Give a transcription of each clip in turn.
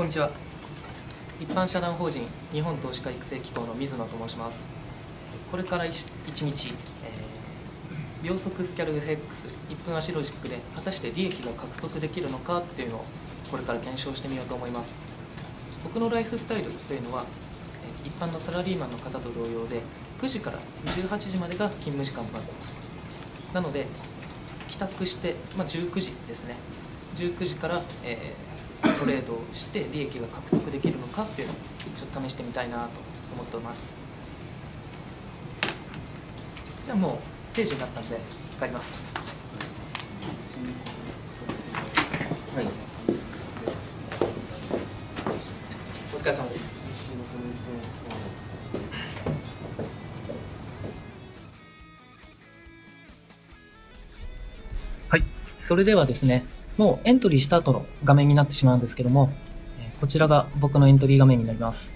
こんにちは。一般社団法人日本投資家育成機構の水野と申します。これから 1, 日、えー、秒速スキャル FX1 分足ロジックで果たして利益が獲得できるのかっていうのをこれから検証してみようと思います。僕のライフスタイルというのは一般のサラリーマンの方と同様で9時から18時までが勤務時間となっています。なので帰宅して、まあ、19時ですね。19時から、えー、トレードをして利益が獲得できるのかっていうのをちょっと試してみたいなと思っております。じゃあもう定時になったんで帰ります。はい。お疲れ様です。それではですね、もうエントリーした後の画面になってしまうんですけども、こちらが僕のエントリー画面になります。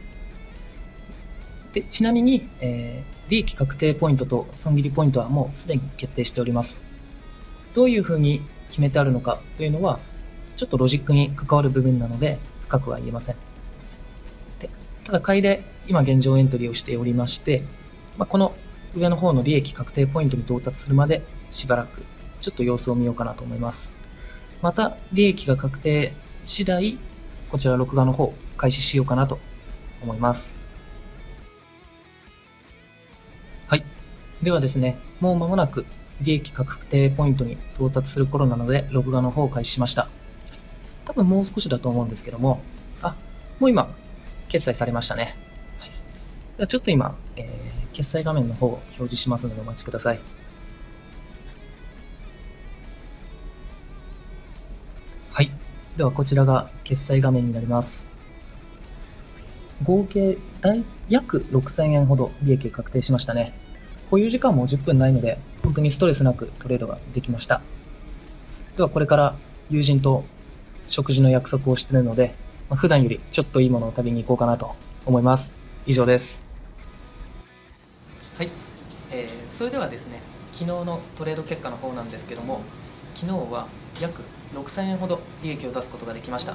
でちなみに、えー、利益確定ポイントと損切りポイントはもうすでに決定しております。どういうふうに決めてあるのかというのは、ちょっとロジックに関わる部分なので、深くは言えません。でただ、買いで今現状エントリーをしておりまして、まあ、この上の方の利益確定ポイントに到達するまでしばらくちょっと様子を見ようかなと思います。また、利益が確定次第、こちら録画の方、開始しようかなと思います。はい。ではですね、もう間もなく利益確定ポイントに到達する頃なので、録画の方を開始しました。多分もう少しだと思うんですけども、あ、もう今、決済されましたね。はい、ちょっと今、えー、決済画面の方を表示しますのでお待ちください。ではこちらが決済画面になります。合計大約6000円ほど利益確定しましたね。保有時間も10分ないので、本当にストレスなくトレードができました。ではこれから友人と食事の約束をしているので、まあ、普段よりちょっといいものを食べに行こうかなと思います。以上です。はい、えー、それではですね、昨日のトレード結果の方なんですけども、昨日は約6000円ほど利益を出すことができました。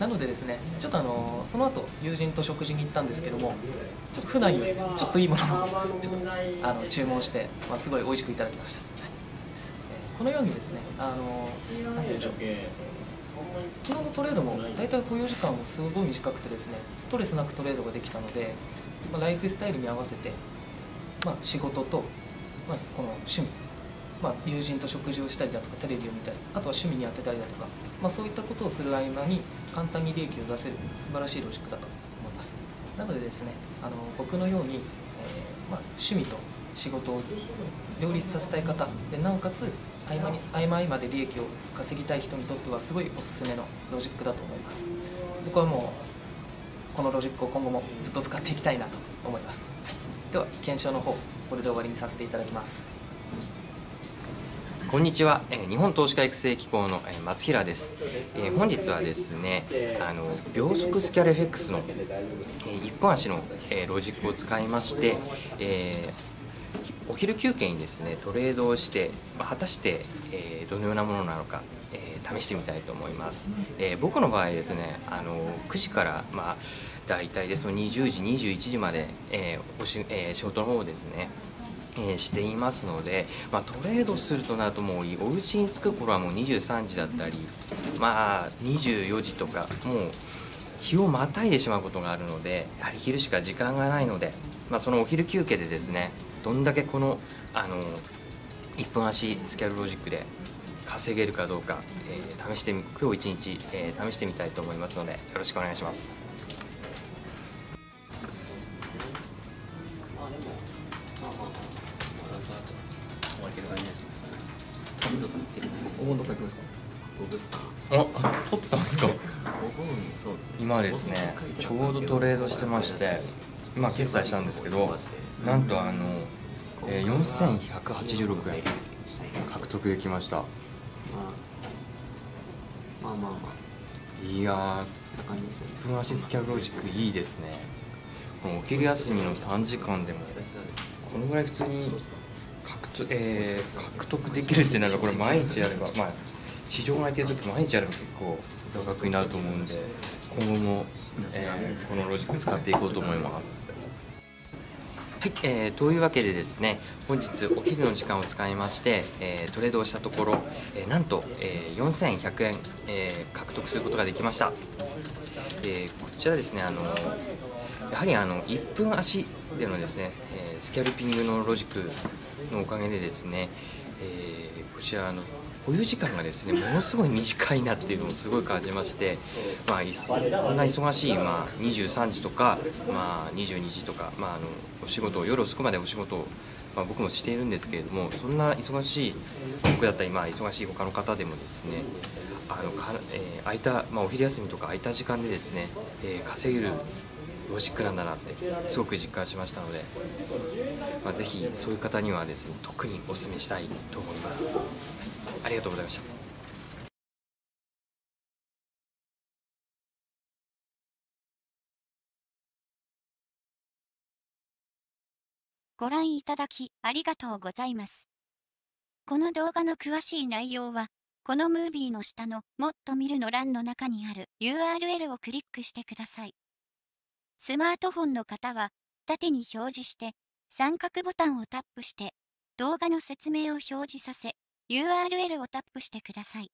なのでですねちょっとあのその後友人と食事に行ったんですけどもちょっと普段よりちょっといいものをちょっとあの注文して、まあ、すごい美味しくいただきました、このようにですねあの何て言うんでしょう。昨日のトレードも大体保有時間もすごい短くてですねストレスなくトレードができたので、まあ、ライフスタイルに合わせて、まあ、仕事と、まあ、この趣味まあ、友人と食事をしたりだとかテレビを見たりあとは趣味に当てたりだとか、まあ、そういったことをする合間に簡単に利益を出せる素晴らしいロジックだと思います。なのでですねあの僕のように、えー、まあ、趣味と仕事を両立させたい方でなおかつ合間に合間合間で利益を稼ぎたい人にとってはすごいおすすめのロジックだと思います。僕はもうこのロジックを今後もずっと使っていきたいなと思います。では検証の方これで終わりにさせていただきます。こんにちは、日本投資家育成機構の、松平です、本日はですねあの秒速スキャル FX の、一本足の、ロジックを使いまして、え、お昼休憩にですねトレードをして、ま、果たして、え、どのようなものなのか、え、試してみたいと思います、え僕の場合ですねあの9時からまあ大体ですと20時21時まで、えおしえ仕事の方をですねえしていますので、まあ、トレードするとなるともうお家に着く頃はもう23時だったり、まあ、24時とかもう日をまたいでしまうことがあるのでやはり昼しか時間がないので、まあ、そのお昼休憩でですねどんだけこのあの1分足スキャルロジックで稼げるかどうか、えー、試してみ今日一日、えー、試してみたいと思いますのでよろしくお願いします。温度書くんですか？僕ですか？あ、撮ってたんですか今ですね。ちょうどトレードしてまして今決済したんですけどなんとあの、えー、4186円獲得できました。まあまあまあまあ。いやー分足スキャブロジックいいですね。お昼休みの短時間でもこのぐらい普通に獲,、えー、獲得できるってならこれ毎日やればまあ市場が空いてる時毎日やれば結構高額になると思うんで今後も、えー、このロジック使っていこうと思います。はい、えー、というわけでですね本日お昼の時間を使いまして、えー、トレードをしたところ、えー、なんと、えー、4100円、えー、獲得することができました、えー、こちらですねあのやはりあの1分足でのですね、えスキャルピングのロジックのおかげでですね、えー、こちらの保有時間がですねものすごい短いなっていうのをすごい感じまして、まあ、そんな忙しい、まあ、23時とか、まあ、22時とか、まあ、あのお仕事夜遅くまでお仕事を、まあ、僕もしているんですけれどもそんな忙しい僕だったり、まあ、忙しい他の方でもですねあのか、えー、空いた、まあ、お昼休みとか空いた時間でですね、えー、稼げるロジックなんだなってすごく実感しましたので、まあ、ぜひそういう方にはですね特にお勧めしたいと思います、はい、ありがとうございましたご覧いただきありがとうございます。この動画の詳しい内容は、このムービーの下のもっと見るの欄の中にある URL をクリックしてください。スマートフォンの方は、縦に表示して、三角ボタンをタップして、動画の説明を表示させ、URL をタップしてください。